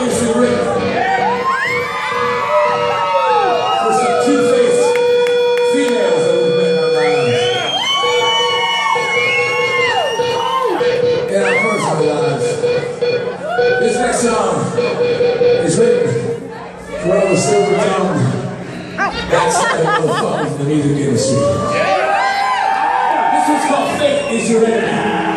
Obviously written for all the silver-tongued backside motherfuckers in the music industry. This one's called Fate Is Your Enemy.